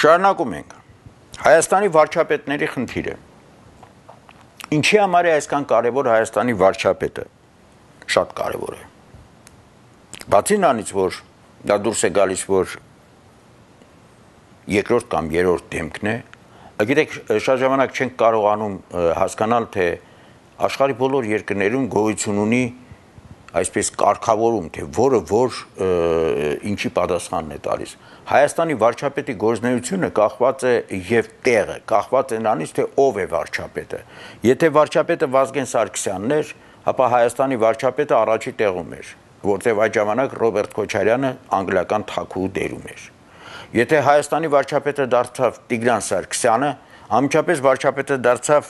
Շարունակում ենք։ Հայաստանի վարչապետների խնդիրը։ Ինչի համար է այսքան կարևոր Հայաստանի վարչապետը։ Շատ կարևոր է։ Բացի նրանից, որ դա դուրս է գալիս, որ երկրորդ կամ երրորդ դեմքն է, գիտեք, շատ ժամանակ չենք կարողանում հասկանալ, թե աշխարհի բոլոր երկրներում գոյություն ունի այսպես կարգավորում, թե որը որ ինչի պատասխանն է տալիս։ Հայաստանի վարչապետի գործնեությունը կախված է եւ տեղը, կախված է նրանից, թե ով է վարչապետը։ Եթե վարչապետը Վազգեն Սարգսյանն էր, ապա Հայաստանի վարչապետը առաջի տեղում էր, որտեղ այդ ժամանակ Ռոբերտ Քոչարյանը անգլիական թաքու դերում էր։ Եթե Հայաստանի վարչապետը դարձավ Տիգրան Սարգսյանը, ամիջապես վարչապետը դարձավ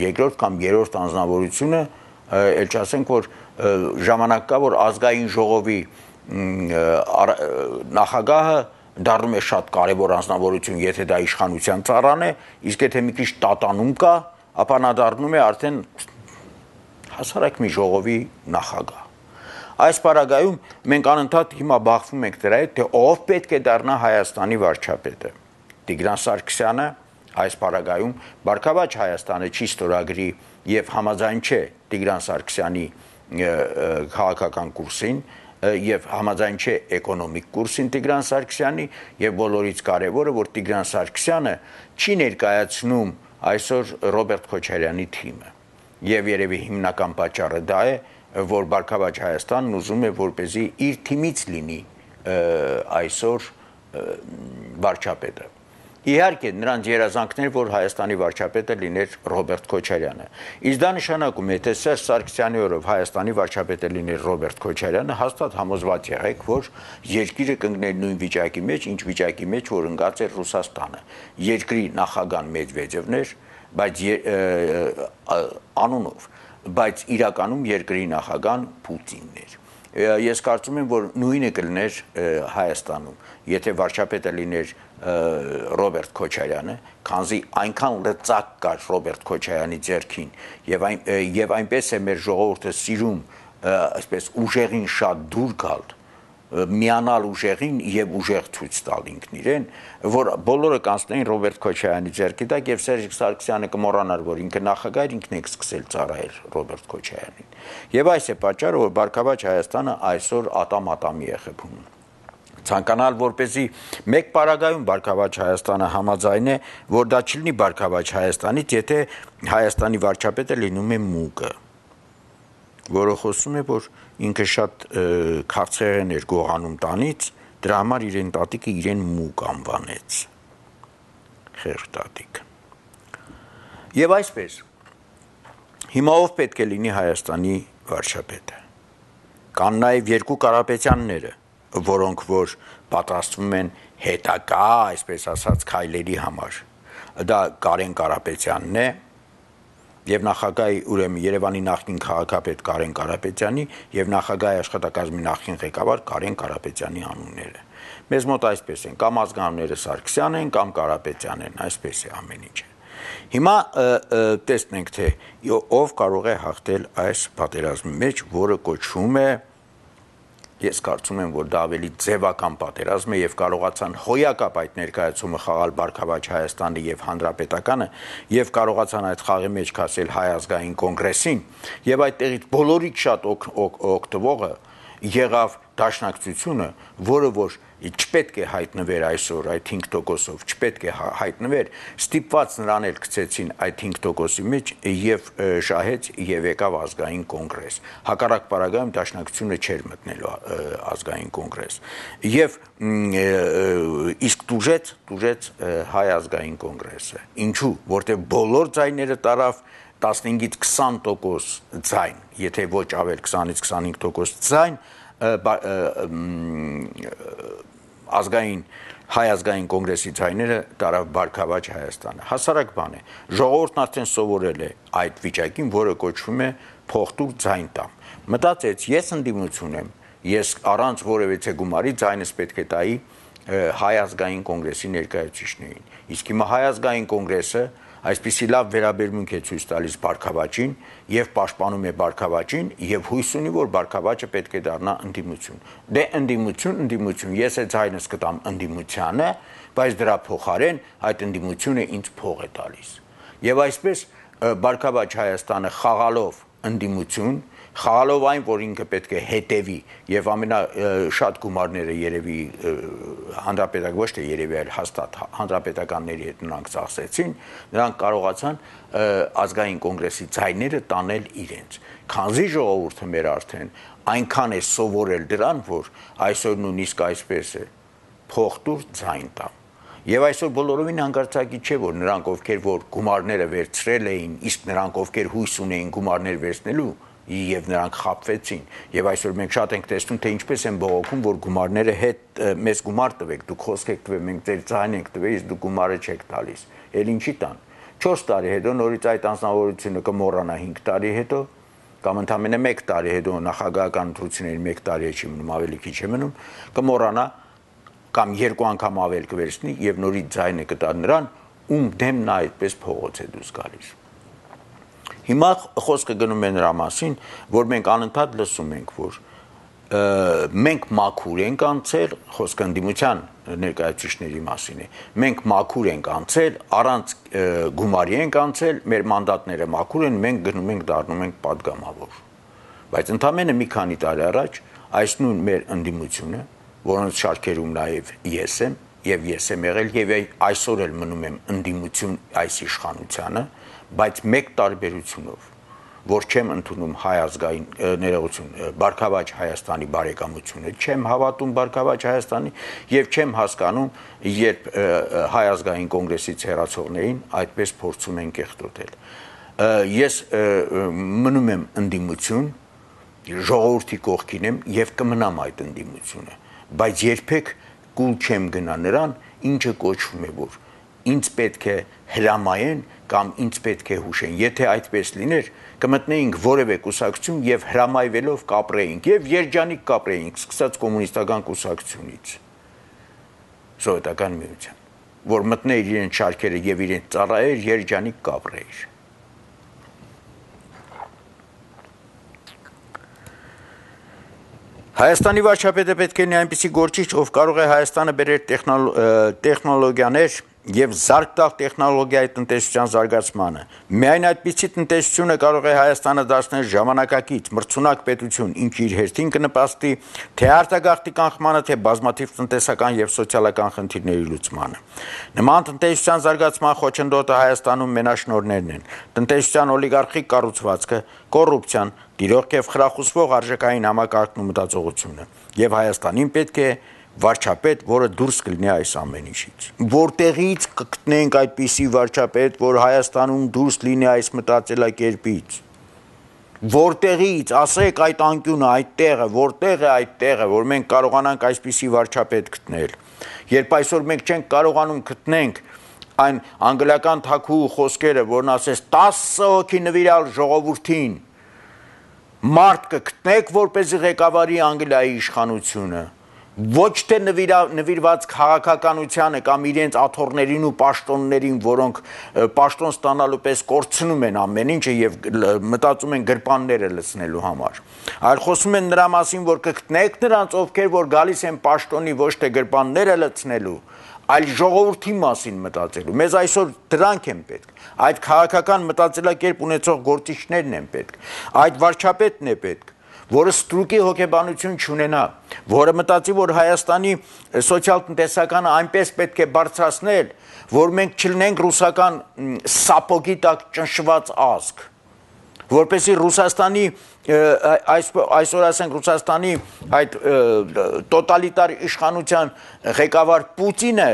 երկրորդ կամ երրորդ անձնավորությունը, ել չասենք, որ ժամանակ կա, որ ազգային ժողովի նախագահը դառնում է շատ կարևոր անձնավորություն, եթե դա իշխանության ծառան է, իսկ եթե մի քիչ տատանում կա, ապա նա դառնում է արդեն հասարակ մի ժողովի նախագահ։ Այս պարագայում մենք անընդհատ հիմա բախվում ենք դրա հետ, թե ով պետք է դառնա Հայաստանի վարչապետը։ Տիգրան Սարգսյանը այս պարագայում Բարգավաճ Հայաստանը չի ստորագրի եւ համաձայն չէ Տիգրան Սարգսյանի քաղաքական կուրսին եւ համաձայն չէ էկոնոմիկ կուրսին Տիգրան Սարգսյանի եւ բոլորից կարեւորը որ Տիգրան Սարգսյանը չի ներկայացնում այսօր Ռոբերտ Քոչարյանի թիմը եւ երևի հիմնական պատճառը դա է որ Բարգավաճ Հայաստանն ուզում է որպեսզի իր թիմից լինի այսօր վարչապետը Իհարկե, նրանց երազանքներ, որ Հայաստանի վարչապետը լիներ Ռոբերտ Քոչարյանը։ Իսկ դա նշանակում է, թե Սերժ Սարգսյանի օրով Հայաստանի վարչապետը լիներ Ռոբերտ Քոչարյանը, հաստատ համոզված եղեք, որ երկիրը կընկներ նույն վիճակի մեջ, ինչ վիճակի մեջ, որ ընկած էր Ռուսաստանը։ Երկրի նախագահան Մեդվեդևն էր, բայց անունով, բայց իրականում երկրի նախագահան Պուտինն էր ես կարծում եմ, որ նույնը կլներ Հայաստանում, եթե վարչապետը լիներ Ռոբերտ Քոչարյանը, քանզի այնքան լծակ կար Ռոբերտ Քոչարյանի ձեռքին եւ այն եւ այնպես է մեր ժողովուրդը սիրում այսպես ուժեղին շատ դուր գալ միանալ ուժեղին եւ ուժեղ ցույց տալ ինքն իրեն, որ բոլորը կանցնեին Ռոբերտ Քոչարյանի ձեռքի տակ եւ Սերժ Սարգսյանը կմոռանար, որ ինքը նախագահ ինքն է սկսել ծառայել Ռոբերտ Քոչարյանին։ Եվ այս է պատճառը, որ Բարգավաճ Հայաստանը այսօր ատամ-ատամի է խփում ցանկանալ որպեսի մեկ պարագայում Բարգավաճ Հայաստանը համաձայն է, որ դա չլինի Բարգավաճ Հայաստանից, եթե Հայաստանի վարչապետը լինում է մուկը, որը խոսում է, որ ինքը շատ քաղցրեղեն էր գողանում տանից, դրա համար իրեն տատիկը իրեն մուկ անվանեց։ Խեր տատիկ։ Եվ այսպես հիմա ով պետք է լինի Հայաստանի վարչապետը։ Կան նաև երկու Կարապետյանները, որոնք որ պատրաստվում են հետակա, այսպես ասած, քայլերի համար։ Դա Կարեն Կարապետյանն է, եւ նախագահի ուրեմն Երևանի նախկին քաղաքապետ Կարեն Կարապետյանի եւ նախագահի աշխատակազմի նախկին ղեկավար Կարեն Կարապետյանի անունները։ Մեզ մոտ այսպես են, կամ ազգանունները Սարգսյան են, կամ Կարապետյան են, այսպես է ամեն ինչը։ Հիմա տեսնենք թե ով կարող է հաղթել այս պատերազմի մեջ, որը կոչվում է ես կարծում եմ, որ դա ավելի ձևական պատերազմ է եւ կարողացան հոյակապ այդ ներկայացումը խաղալ Բարգավաճ Հայաստանը եւ Հանրապետականը եւ կարողացան այդ խաղի մեջ կասել հայ ազգային կոնգրեսին եւ այդտեղից բոլորից շատ օգտվողը եղավ դաշնակցությունը, որը որ չպետք է հայտնվեր այսօր այդ 5%-ով, չպետք է հայտնվեր, ստիպված նրան էլ գցեցին այդ 5%-ի մեջ եւ շահեց եւ եկավ ազգային կոնգրես։ Հակառակ պարագայում դաշնակցությունը չէր մտնելու ազգային կոնգրես։ Եւ իսկ դուժեց, դուժեց հայ ազգային կոնգրեսը։ Ինչու? Որտեղ բոլոր ձայները տարավ 15-ից 20% ձայն, եթե ոչ ավել 20-ից 25% ձայն, ազգային հայ ազգային կոնգրեսի ցայները տարավ Բարգավաճ Հայաստանը։ Հասարակ բան է։ Ժողովուրդն արդեն սովորել է այդ վիճակին, որը կոչվում է փոխտուր ցայն տամ։ Մտածեց, ես ընդդիմություն եմ, ես առանց որևէ գումարի ցայնս պետք է տայի հայ ազգային կոնգրեսի ներկայացուցիչներին։ Իսկ հիմա հայ ազգային կոնգրեսը այսպիսի լավ վերաբերմունք է ցույց տալիս Բարքավաճին եւ պաշտպանում է Բարքավաճին եւ հույս ունի, որ Բարքավաճը պետք է դառնա ընդդիմություն։ Դե ընդդիմություն, ընդդիմություն, ես է ցայնս կտամ ընդդիմությանը, բայց դրա փոխարեն այդ ընդդիմությունը ինձ փող է տալիս։ Եվ այսպես Բարքավաճ Հայաստանը խաղալով ընդդիմություն, խաղալով այն, որ ինքը պետք է հետևի եւ ամենա շատ գումարները երևի հանրապետակ ոչ թե երևի այլ հաստատ հանրապետականների հետ նրանք ծախսեցին, նրանք կարողացան ազգային կոնգրեսի ցայները տանել իրենց։ Քանզի ժողովուրդը մեր արդեն այնքան է սովորել դրան, որ այսօր նույնիսկ այսպես է փող դուր ցայն տամ Եվ այսօր բոլորովին հանգարցակի չէ, որ նրանք ովքեր որ գումարները վերցրել էին, իսկ նրանք ովքեր հույս ունեին գումարներ վերցնելու, եւ նրանք խապվեցին եւ այսօր մենք շատ ենք տեսնում թե ինչպես են բողոքում որ գումարները հետ մեզ գումար տվեք դուք խոսք եք տվել մենք ձեր ցայն ենք տվել իսկ դուք գումարը չեք տալիս ել ինչի տան 4 տարի հետո նորից այդ անձնավորությունը կմոռանա 5 տարի հետո կամ ընդամենը 1 տարի հետո նախագահական ընտրությունների 1 տարի չի մնում ավելի քիչ է մնում կմոռանա կամ երկու անգամ ավել կվերցնի եւ նորից ձայնը կտա նրան ում դեմ նա այդպես փողոց է դուրս գալիս Հիմա խոսքը գնում է նրա մասին, որ մենք անընդհատ լսում ենք, որ մենք մաքուր ենք անցել, խոսքը ընդդիմության ներկայացուցիչների մասին է։ Մենք մաքուր ենք անցել, առանց գումարի ենք անցել, մեր մանդատները մաքուր են, մենք գնում ենք դառնում ենք падգամավոր։ Բայց ընդամենը մի քանի տարի առաջ այս նույն մեր ընդդիմությունը, որոնց շարքերում նաև ես եմ, եւ ես եմ եղել եւ այսօր էլ մնում եմ ընդդիմություն այս իշխանությանը, այս բայց մեկ տարբերությունով որ չեմ ընդունում հայ ազգային ներողություն Բարգավաճ Հայաստանի բարեկամությունը, չեմ հավատում Բարգավաճ Հայաստանի եւ չեմ հասկանում, երբ հայ ազգային կոնգրեսից հերացողներին այդպես փորձում են կեղտոտել։ Ես մնում եմ ընդդիմություն, ժողովրդի կողքին եմ եւ կմնամ այդ ընդդիմությունը, բայց երբեք կուլ չեմ գնա նրան, ինչը կոչվում է որ ինձ պետք է հրամայեն կամ ինձ պետք է հուշեն։ Եթե այդպես լիներ, կմտնեինք որևէ կուսակցություն եւ հրամայվելով կապրեինք եւ երջանիկ կապրեինք, սկսած կոմունիստական կուսակցությունից։ Սովետական միության, որ մտներ իրեն շարքերը եւ իրեն ծառայեր երջանիկ կապրեիր։ Հայաստանի վարչապետը պետք է այնպիսի գործիչ, ով կարող է Հայաստանը բերել տեխնոլոգիաներ եւ զարգ տալ տեխնոլոգիայի տնտեսության զարգացմանը։ Միայն այդպիսի տնտեսությունը կարող է Հայաստանը դարձնել ժամանակակից մրցունակ պետություն, ինչը իր հերթին կնպաստի թե արտագաղթի կանխմանը, թե բազմաթիվ տնտեսական եւ սոցիալական խնդիրների լուծմանը։ Նման տնտեսության զարգացման խոչընդոտը Հայաստանում մենաշնորներն են։ Տնտեսության օլիգարխիկ կառուցվածքը, կոռուպցիան, դիրող եւ խրախուսվող արժեքային համակարգն ու մտածողությունը։ Եվ Հայաստանին պետք է վարչապետ, որը դուրս կլինի այս ամեն ինչից։ Որտեղից կգտնենք այդպիսի վարչապետ, որ Հայաստանում դուրս լինի այս մտածելակերպից։ Որտեղից, ասեք այդ անկյունը, այդ տեղը, որտեղ է այդ տեղը, որ մենք կարողանանք այսպիսի վարչապետ գտնել։ Երբ այսօր մենք չենք կարողանում գտնենք այն անգլիական թակու խոսքերը, որն ասես 10 հոգի նվիրալ ժողովրդին, մարդ կգտնեք, որպեսզի ղեկավարի Անգլիայի իշխանությունը ոչ թե նվիրա, նվիրված քաղաքականությանը կամ իրենց աթոռներին ու պաշտոններին, որոնք պաշտոն ստանալու պես կորցնում են ամեն ինչը եւ մտածում են գրպանները լցնելու համար։ Այլ խոսում են նրա մասին, որ կգտնեք նրանց, ովքեր որ գալիս են պաշտոնի ոչ թե գրպանները լցնելու, այլ ժողովրդի մասին մտածելու։ Մեզ այսօր դրանք են պետք։ Այդ քաղաքական մտածելակերպ ունեցող գործիչներն են պետք։ Այդ վարչապետն է պետք որը ստրուկի հոգեբանություն չունենա, որը մտածի, որ Հայաստանի սոցիալ-տնտեսականը այնպես պետք է բարձրացնել, որ մենք չլինենք ռուսական սապոգի տակ ճնշված ազգ, որպեսի Ռուսաստանի այս այսօր ասենք Ռուսաստանի այդ տոտալիտար իշխանության ղեկավար Պուտինը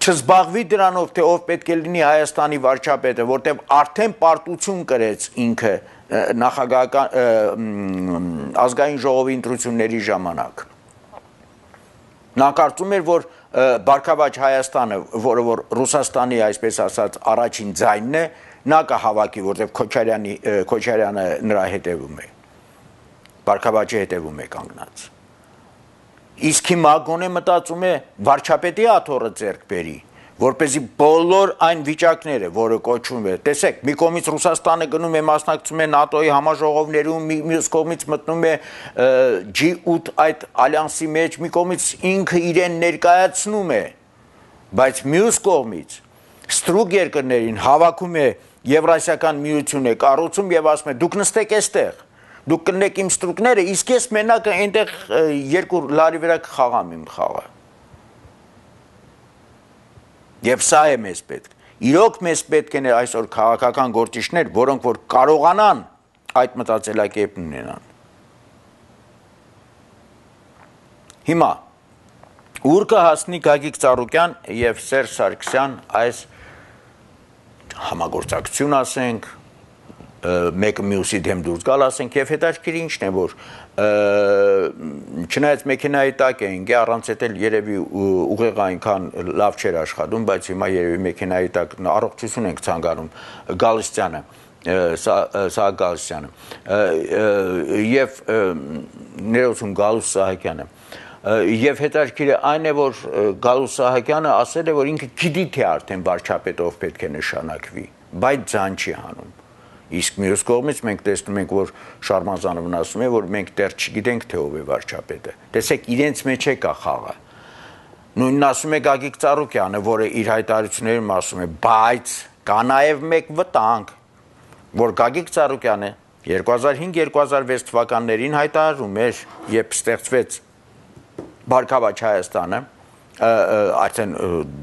չզբաղվի դրանով, թե ով պետք է լինի Հայաստանի վարչապետը, որտեղ արդեն պարտություն կրեց ինքը նախագահական ազգային ժողովի ընտրությունների ժամանակ նա կարծում էր որ Բարգավաճ Հայաստանը, որը որ Ռուսաստանի այսպես ասած առաջին ձայնն է, նա կհավաքի, որտեղ Քոչարյանի Քոչարյանը նրա հետևում է։ Բարգավաճի հետևում է կանգնած։ Իսկ հիմա գոնե մտածում է վարչապետի աթոռը ձեռք բերի, որ เป զի բոլոր այն վիճակները, որը կոչվում է, տեսեք, մի կողմից Ռուսաստանը գնում է մասնակցում է ՆԱՏՕ-ի համաժողովներում, մյուս կողմից մտնում է G8 այդ ալյանսի մեջ, մի կողմից ինքը իրեն ներկայացնում է, բայց մյուս կողմից ստրուկ երկրներին հավաքում է Եվրասիական միությունը կառուցում եւ ասում է դուք նստեք այստեղ դուք կնեք իմ ստրուկները իսկ ես մենակը այնտեղ երկու լարի վրա կխաղամ իմ խաղը Եվ սա է մեզ պետք։ Իրոք մեզ պետք են այսօր քաղաքական գործիչներ, որոնք որ կարողանան այդ մտածելակերպն ունենան։ Հիմա ուր կհասնի Գագիկ Ծառուկյան եւ Սերժ Սարգսյան այս համագործակցություն ասենք, մեկը մյուսի դեմ դուրս գալ, ասենք, եւ հետաքրքիր ինչն է, որ չնայած մեքենայի տակ էինք, առանց այդ էլ երևի ուղեղը այնքան լավ չէր աշխատում, բայց հիմա երևի մեքենայի տակ առողջություն ենք ցանկանում Գալստյանը սա սա Գալստյանը եւ ներողություն Գալուս Սահակյանը եւ հետաքրքիրը այն է որ Գալուս Սահակյանը ասել է որ ինքը գիտի թե արդեն վարչապետով պետք է նշանակվի բայց ձան չի հանում Իսկ մյուս կողմից մենք տեսնում ենք, որ Շարմազանովն ասում է, որ մենք դեռ չգիտենք թե ով է վարչապետը։ Տեսեք, իրենց մեջ է կա խաղը։ Նույնն ասում է Գագիկ Ծառուկյանը, որը իր հայտարարություններում ասում է, բայց կա նաև մեկ վտանգ, որ Գագիկ Ծառուկյանը 2005-2006 թվականներին հայտարարում էր, երբ ստեղծվեց Բարգավաճ Հայաստանը, արդեն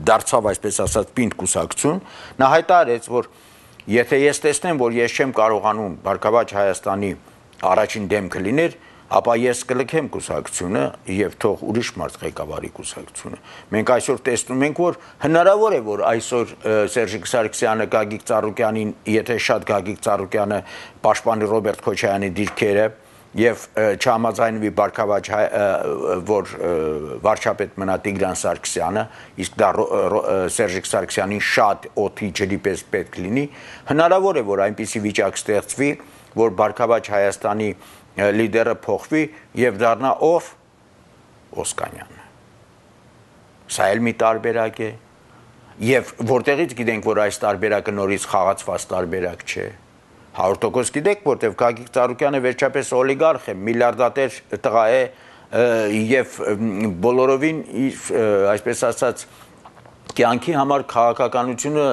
դարձավ այսպես ասած պինդ կուսակցություն, նա հայտարարեց, որ Եթե ես տեսնեմ, որ ես չեմ կարողանում Բարգավաճ Հայաստանի առաջին դեմքը լինել, ապա ես կլքեմ կուսակցությունը եւ թող ուրիշ մարդ ղեկավարի կուսակցությունը։ Մենք այսօր տեսնում ենք, որ հնարավոր է, որ այսօր Սերժիկ Սարգսյանը Գագիկ Ծառուկյանին, եթե շատ Գագիկ Ծառուկյանը պաշտպանի Ռոբերտ Քոչարյանի դիրքերը, եւ չհամաձայնվի Բարգավաճ որ վարչապետ մնա Տիգրան Սարգսյանը, իսկ դա Սերժիկ Սարգսյանին շատ օթի ջրի պես պետք լինի, հնարավոր է որ այնպիսի վիճակ ստեղծվի, որ Բարգավաճ Հայաստանի լիդերը փոխվի եւ դառնա ով? Օսկանյանը։ Սա էլ մի տարբերակ է։ Եվ որտեղից գիտենք, որ այս տարբերակը նորից խաղացված տարբերակ չէ։ 100% գիտեք, որտեվ Գագիկ Ծառուկյանը վերջապես օլիգարխ է, միլիարդատեր տղա է եւ բոլորովին այսպես ասած կյանքի համար քաղաքականությունը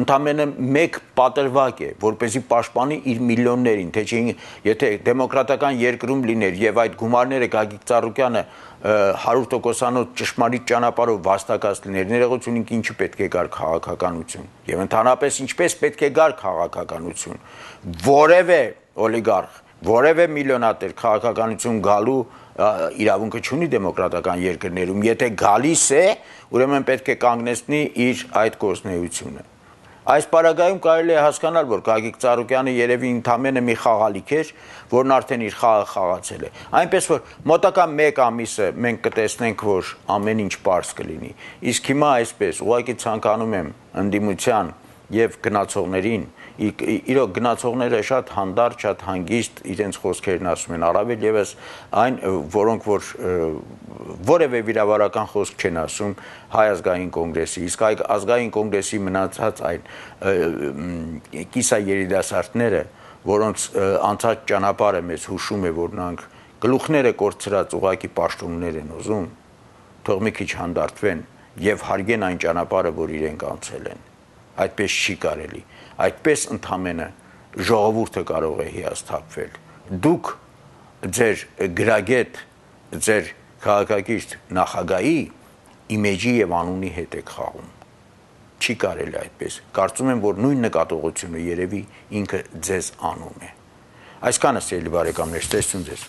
ընդամենը մեկ պատրվակ է, որ เป զի պաշտպանի իր միլիոններին, թե չէ եթե դեմոկրատական երկրում լիներ եւ այդ գումարները Գագիկ Ծառուկյանը 100%-անոց ճշմարիտ ճանապարհով վաստակած լիներ, ներողություն ինքը ինչի պետք է գար քաղաքականություն եւ ընդհանրապես ինչպես պետք է գար քաղաքականություն որևէ օլիգարխ որևէ միլիոնատեր քաղաքականություն գալու իրավունքը չունի դեմոկրատական երկրներում եթե գալիս է ուրեմն պետք է կանգնեցնի իր այդ գործնեությունը Այս պարագայում կարելի է հասկանալ, որ Գագիկ Ծառուկյանը երևի ընդամենը մի խաղալիք էր, որն արդեն իր խաղը խաղացել է։ Այնպես որ մոտակա 1 ամիսը մենք կտեսնենք, որ ամեն ինչ པարս կլինի։ Իսկ հիմա այսպես, ուղղակի ցանկանում եմ ընդդիմության եւ գնացողներին իրոք գնացողները շատ հանդարտ, շատ հանգիստ իրենց խոսքերն ասում են, առավել եւս այն, որոնք որ որևէ վիրավարական խոսք չեն ասում հայ ազգային կոնգրեսի, իսկ այ ազգային կոնգրեսի մնացած այն կիսա երիտասարդները, որոնց անցած ճանապարհը մեզ հուշում է, որ նրանք գլուխները կորցրած ուղակի պաշտոններ են ուզում, թող մի քիչ հանդարտվեն եւ հարգեն այն ճանապարհը, որ իրենք անցել են այդպես չի կարելի այդպես ընդամենը ժողովուրդը կարող է հիասթափվել դուք ձեր գրագետ ձեր քաղաքագիրտ նախագահի իմեջի եւ անունի հետ եք խաղում չի կարելի այդպես կարծում եմ որ նույն նկատողությունը երևի ինքը ձեզ անում է այսքանը սիրելի բարեկամներ տեսություն ձեզ